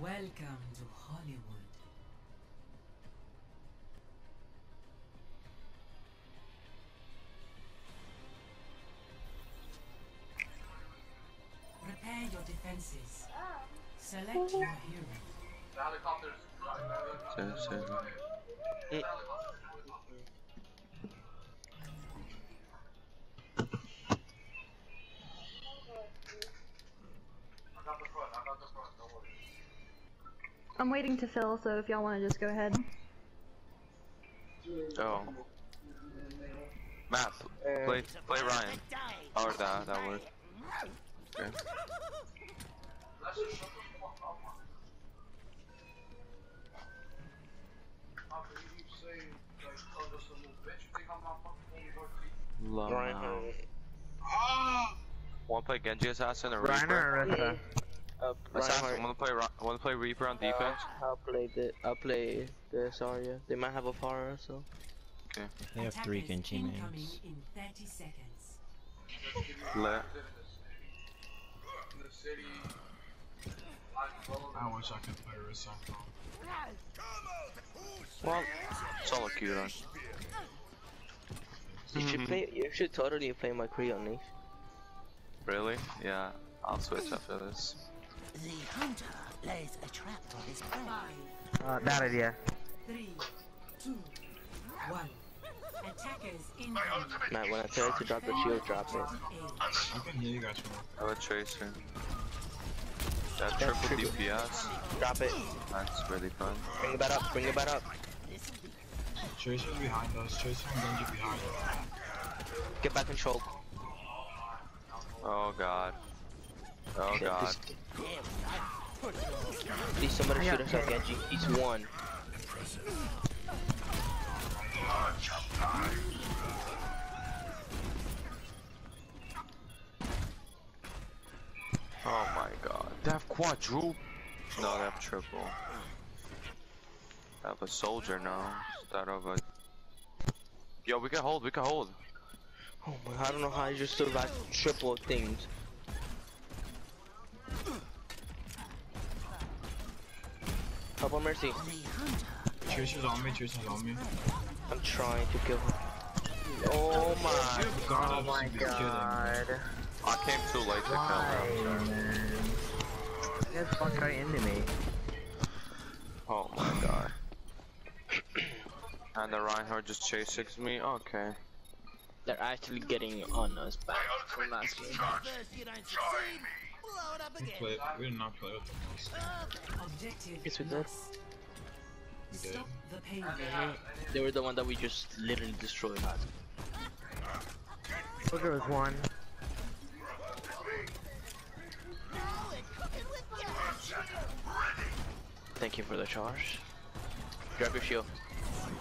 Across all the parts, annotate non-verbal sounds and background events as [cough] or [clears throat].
Welcome to Hollywood. Prepare your defenses. Select your hero. Sen sen. I'm waiting to fill, so if y'all want to just go ahead. Oh. Map. Play play Ryan. Or that that would. Okay. Love. Reinhardt. Wanna play Genji Assassin or Reiner Reaper? or Rissa? Uh, Assassin. Reinhardt. Wanna play Ri- Wanna play Reaper on defense? I'll play the I'll play the Zarya. They might have a Pharah, so Okay. They have three Attackers Genji incoming names. in 30 seconds. Lit. I wish I could play Rissa. Well, solo cute on. you should play. You should totally play McCree on these. Really? Yeah. I'll switch after this. The hunter lays a trap for his prey. Uh, bad idea. Three, two, one. Attackers in. Matt, when I tell you to drop the shield, drop it. I can hear you guys more. I have a tracer. That triple triple. DPS. Drop it. That's really fun. Bring it back up. Bring it back up. Tracer's behind us. Tracer and Genji behind us. Get back in choke. Oh god. Oh Shit, god. this- Please somebody I shoot got us up, Genji. He's one. Oh my god. They have quadruple. No, they have triple. They have a soldier now instead of a. Yo, we can hold. We can hold. Oh my god, I don't know how you just survived triple things. Help on Mercy. Tracer's on me. Tracer's on me. I'm trying to kill him. Oh my. God, Oh my god. I came too late to Why, kill them. man? You guys fucked right into me. Oh my god. [clears throat] and the Reinhardt just chasing me? Okay. They're actually getting on us back from last game. We, play, we did not play with them most. Objective Yes, we did. lost. We did. Stop the pain. They were the one that we just literally destroyed last. Soldier was one. Thank you for the charge. Grab your shield.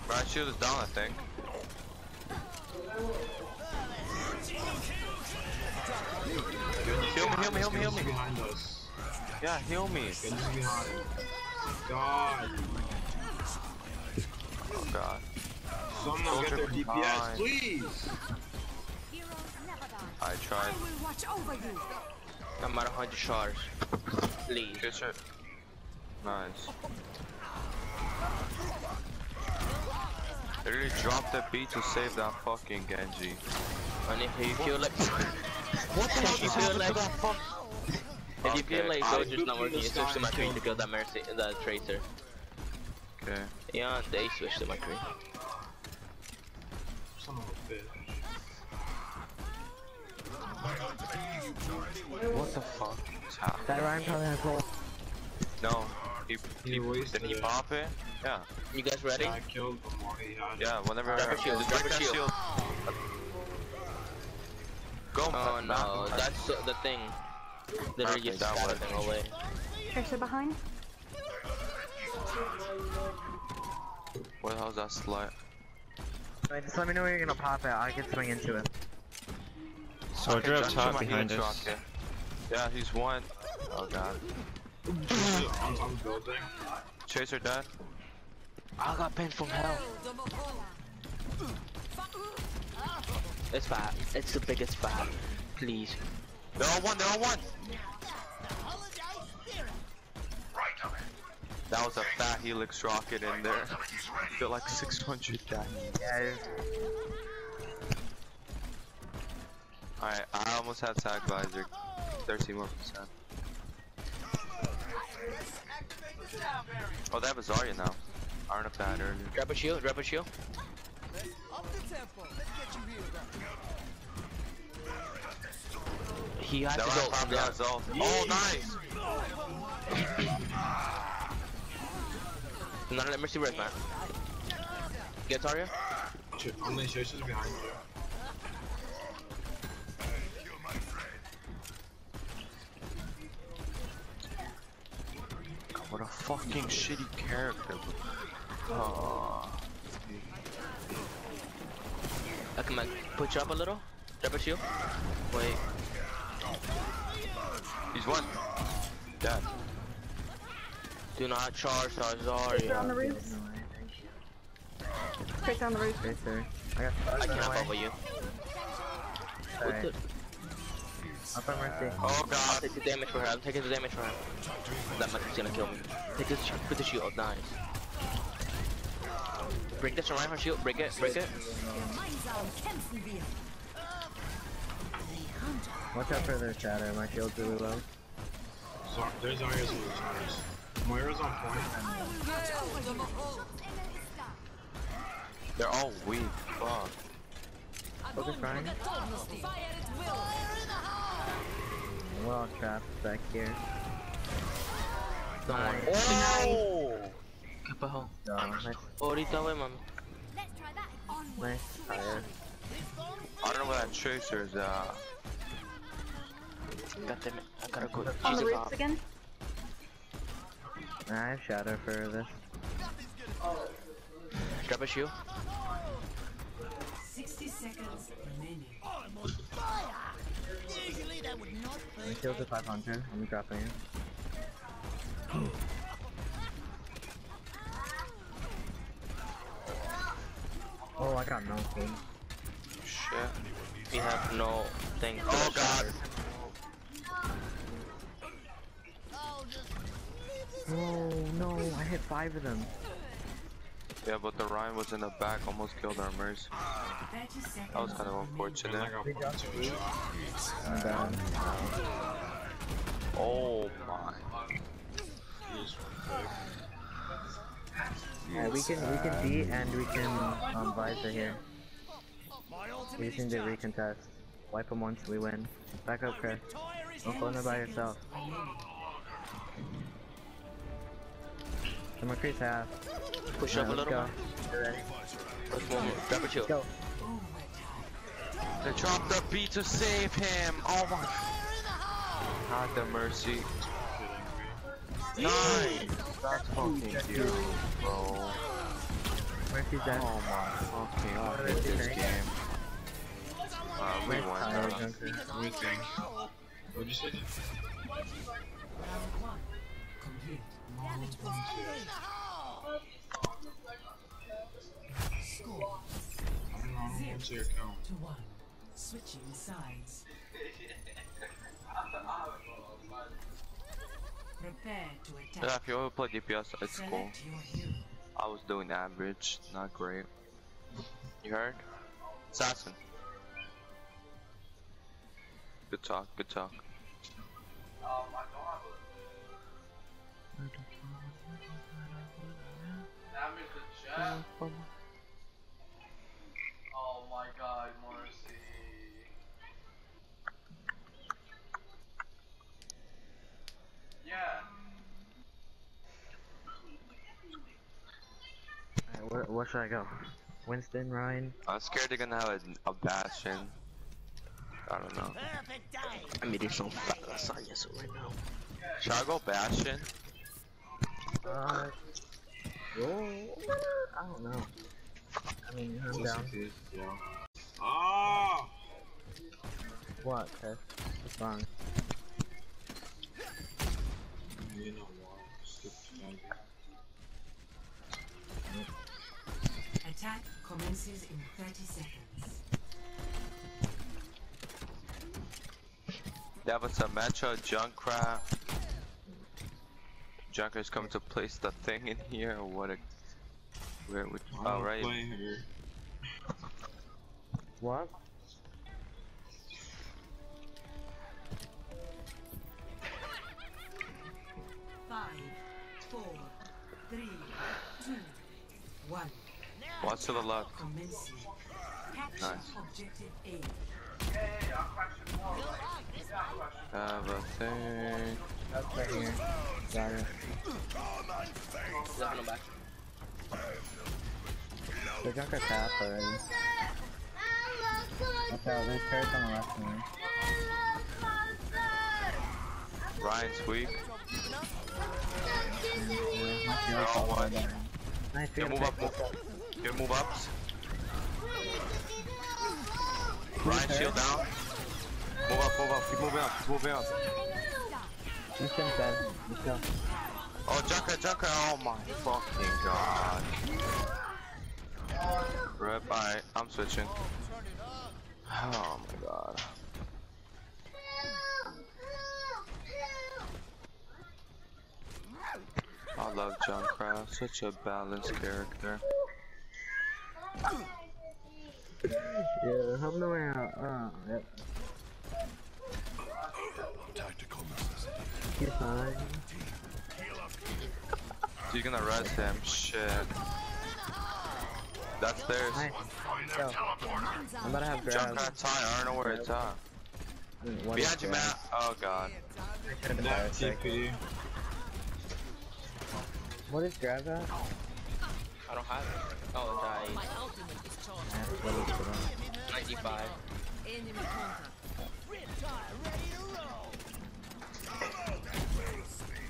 My shield is down, I think. Heal me, heal me, heal me, heal me. Behind us. Yeah, heal me. God. Oh god. Someone Soldier get their DPS, behind. please. I tried. I No matter how you charge. Please. Good shit. Nice. They really dropped the beat to save that fucking Genji. And [laughs] [laughs] if you feel like What the if you feel like if you feel Okay, like Soldier's not working, you switch to McCree to kill that Mercy that traitor. Okay. Yeah, they switch to McCree. Son of a bitch. What the fuck is happening? That Ryan probably has gold. No. He, he, He uh, wasted did he pop it? Yeah. You guys ready? I killed him while he. Yeah, whenever Grab a shield, just grab a that shield. Go, Oh Matt, no, that's uh, the thing. Literally Okay, just that scattered works. them away. Tracer behind. What the hell's that slut? Wait, just let me know where you're gonna pop it. I can swing into it. Soldier Okay, up Josh, top behind us. truck, Yeah. yeah, he's one. Oh god. On top the building. Chaser dead. I got pinned from hell. It's fat. It's the biggest fat. Please. They're all one, they're all one! That was a fat helix rocket in there. Feel like 600 damage. Yeah, Alright, I almost had Tac Visor. 13 more percent. Oh, they have a Zarya now. I don't know if that had earlier. Drop a shield, drop a shield. He has That to go. probably Yeah. has. Oh, nice! No, no, let me see res, man. Get Zarya. Ch- Only Church is behind you. What a fucking shitty character. Oh. I can like push up a little. Drop a shield. Wait. He's one. Dead. Do not charge our Tracer on the Zarya. roofs. Tracer on the roof. Tracer. I got I stuck in the cannot way. follow you. What Alright, the? up on Mercy. Oh I'll god. take the damage for her. I'm taking the damage for her. That much is gonna kill me. Take this, put the shield. Nice. Break this around her shield. Break it. Break it. Watch out for their shatter, my shield's really low. Zar- There's Zarya's and Zarya's. Moira's on point. They're all weak. Fuck. Focus Ryan. We're all trapped back here. Don't worry. Oh! ¿Qué pasó? No, nice, Ahorita voy, mami. nice. Fire. I don't know where that tracer is uh God damn it. I gotta go. On the a roofs cop. again. I have shatter for this. Drop a shield. 60 seconds remaining. My shield's at 500. I'm dropping it. Oh, I got no thing. shit. We have no thing. for Oh god. shatter. Oh no, I hit five of them. Yeah, but the Ryan was in the back, almost killed our Mercy. That was kind of unfortunate. And I got point too. I'm bad. Oh Yeah, we can we can beat and we can um visor here. We can do recontest. Wipe them once we win. Back up, Chris. Don't go in there by yourself. On, Chris half. Push up a little go. more. Ready? Push one more. Drop a shield. Go. They dropped the beat to save him. Oh my. God, the Mercy. Nice. That's fucking cute, bro. Mercy's dead. Oh my fucking. I hate this game. Uh, we Nice won. tire, uh, Junker. Everything. What'd you say? Round one. Score I don't know, I don't want to your account. to one. Switching sides. Prepare to Yeah, if you ever play DPS, it's cool. Select your hero. I was doing average, not great. You heard? Assassin. Good talk, good talk. Yeah. Alright, where, where should I go? Winston, Ryan? I'm scared they're gonna have a, a bastion. I don't know. I mean, there's no fat lasagna so right now. Should I go bastion? Uh, oh, I don't know. I mean, I'm down. Yeah. Ah! What, Chris? What's wrong? You know what? Skip that. Attack commences in 30 seconds. They have a Symmetra, Junkrat. Junker's coming to place the thing in here, what a... Where would... Alright. What? Watch to the left. Nice. Have a thing. That's right here. Got it. Left no back. The Junker's half already. Watch out, there's turrets on the left here. Ryan's weak. Yeah, my shield's Oh, all what? down. Nice, Yeah, we move up, move. up. Good move ups. Ryan, shield down. Move up, move up. Keep moving up, keep moving up. Been dead. Go. Oh, Junker, Junker. Oh my fucking god. Rip, alright, I'm switching. Oh my god. I love Junkrat, such a balanced character. Go. I'm about to have grab. Junkrat's high, I don't know where it's at. One Behind you, grab. Matt. Oh god. Should've been That better, sick. TP. What is grab at? I don't have it. Oh, it died. Yeah, what is it on? 95.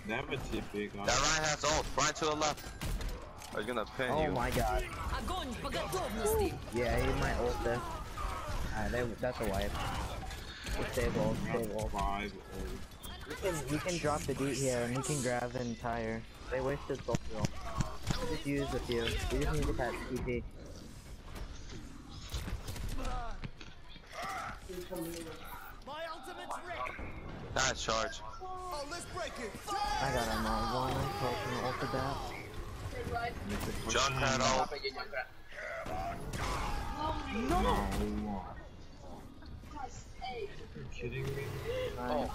They have a TP, That guys. Ryan has ult. Ryan to the left. I was gonna pin Oh you. my god. Yeah, he might ult this. Alright, they- that's a wipe. Just save ult, save ult. Five. We can, we can drop the beat here and we can grab the entire. They wasted both of them. We just use a few. We just need to catch TP. Nice charge. I got him on one, poking ulted that. Junkrat ult. No. You're kidding me? Oh,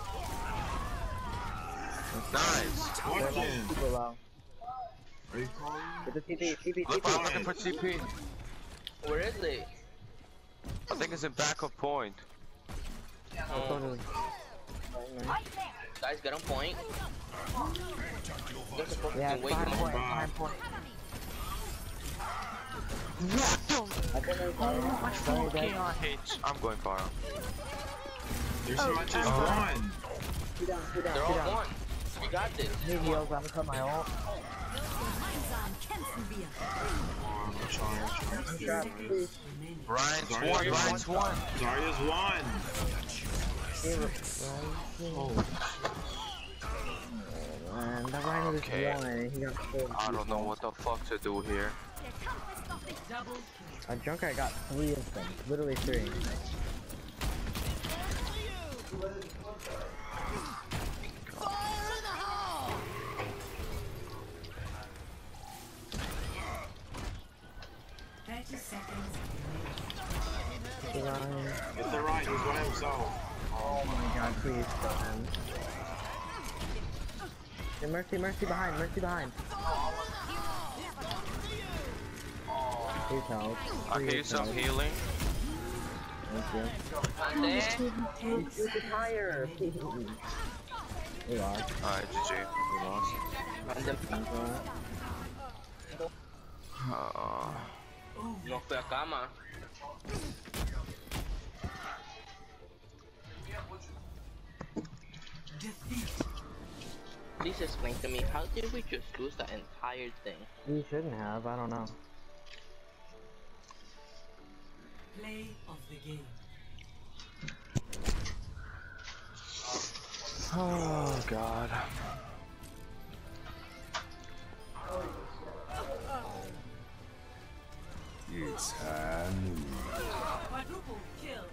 Nice. They're Watching. super low. Are you calling? Get the TP, TP, Look, I'm looking for TP. where is it? I think it's in backup point. Oh, totally. Guys, get on point. Yeah, to wait point, Wow. five point. What the? I think I got him. my Sorry, fucking guys. I hate. I'm going far. There's so much as one. Two down, two down, They're all down. one. We got this. Need heals, I'm gonna cut my ult. I'm trying, trying. Grab, please. Ryan's Sorry, one. you're one. Zarya's one. Save it. Oh, Man, that Rhino Okay. one and he got killed. I don't know what the fuck to do here. Double kill. A Junker got three of them. Literally three. Thirty seconds. Ryan. get the right. He's by himself. Oh my god, please kill him. Hey, mercy, mercy behind, mercy behind. Please help. I can Please use some healing. Thank And then, you. Shoot the. We lost. Alright, GG. We lost. and then, Uh, no fue a cama. Please explain to me, how did we just lose that entire thing? We shouldn't have, I don't know. Play of the game. Oh god. It's high. Quadruple kill.